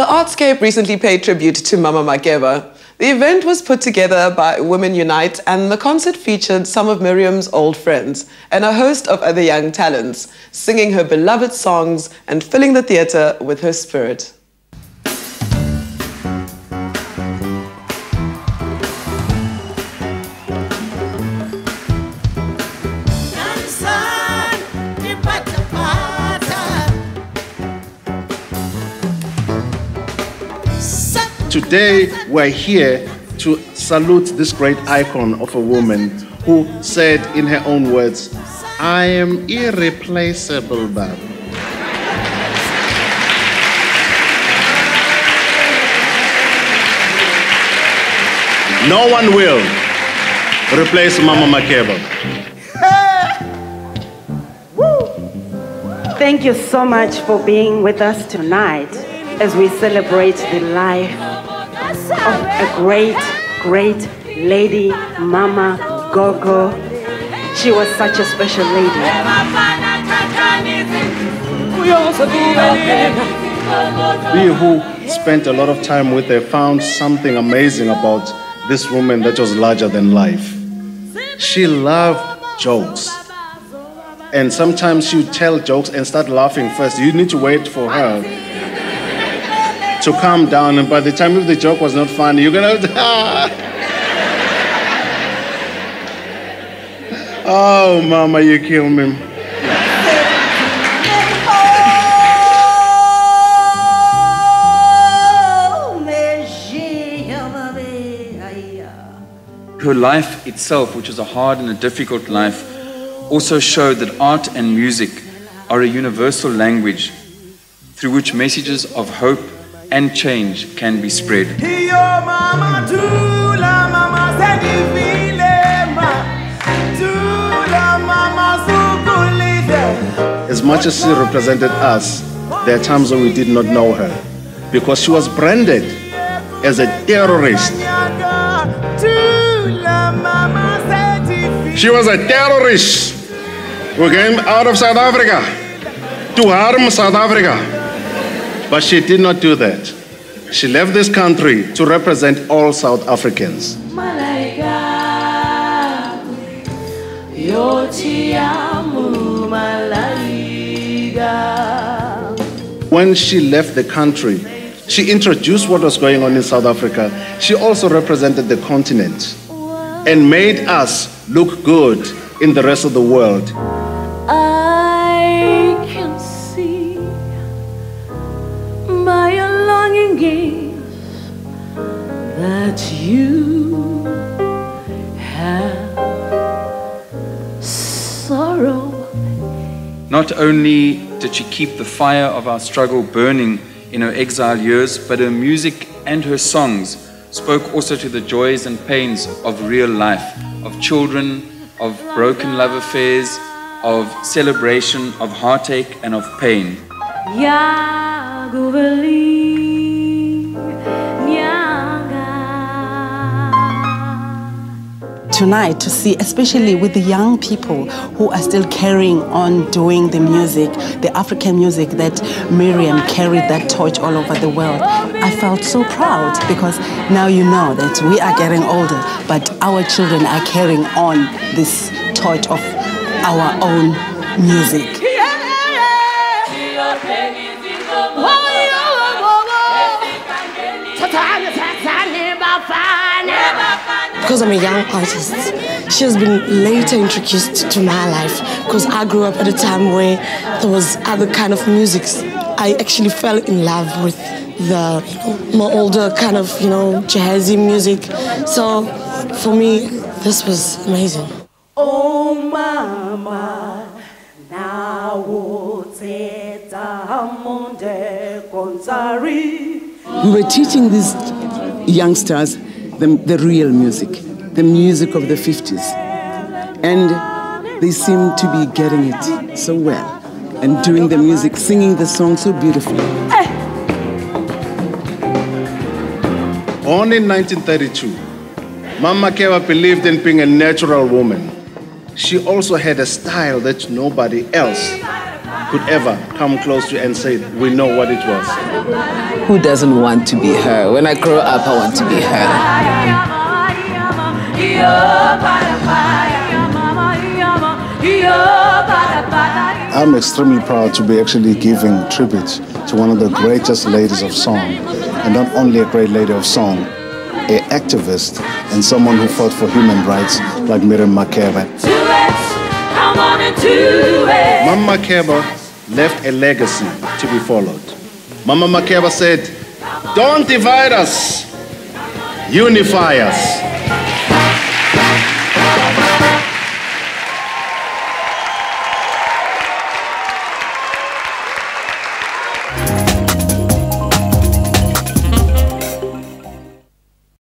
The Artscape recently paid tribute to Mama Makeba. The event was put together by Women Unite and the concert featured some of Miriam's old friends and a host of other young talents, singing her beloved songs and filling the theatre with her spirit. Today, we're here to salute this great icon of a woman who said in her own words, I am irreplaceable, Baba. No one will replace Mama Makeba. Thank you so much for being with us tonight as we celebrate the life of a great, great lady, Mama Gogo. She was such a special lady. We who spent a lot of time with her found something amazing about this woman that was larger than life. She loved jokes. And sometimes she would tell jokes and start laughing first. You need to wait for her to calm down, and by the time if the joke was not funny, you're gonna. oh, mama, you kill me. Her life itself, which was a hard and a difficult life, also showed that art and music are a universal language through which messages of hope and change can be spread. As much as she represented us, there are times when we did not know her because she was branded as a terrorist. She was a terrorist who came out of South Africa to harm South Africa. But she did not do that. She left this country to represent all South Africans. When she left the country, she introduced what was going on in South Africa. She also represented the continent and made us look good in the rest of the world. That you have sorrow. Not only did she keep the fire of our struggle burning in her exile years, but her music and her songs spoke also to the joys and pains of real life, of children, of broken love affairs, of celebration, of heartache, and of pain. Tonight to see, especially with the young people who are still carrying on doing the music, the African music that Miriam carried that torch all over the world. I felt so proud because now you know that we are getting older, but our children are carrying on this torch of our own music. Because I'm a young artist, she has been later introduced to my life because I grew up at a time where there was other kind of musics. I actually fell in love with the you know, more older kind of you know jazzy music. So for me, this was amazing. Oh mama, we were teaching these youngsters the, the real music, the music of the 50s. And they seem to be getting it so well and doing the music, singing the song so beautifully. Born in 1932, Mama Makeba believed in being a natural woman. She also had a style that nobody else could ever come close to and say, we know what it was. Who doesn't want to be her? When I grow up, I want to be her. I'm extremely proud to be actually giving tribute to one of the greatest ladies of song, and not only a great lady of song, a activist and someone who fought for human rights like Miriam Makeba. Mama Makeba left a legacy to be followed. Mama Makeba said, don't divide us, unify us.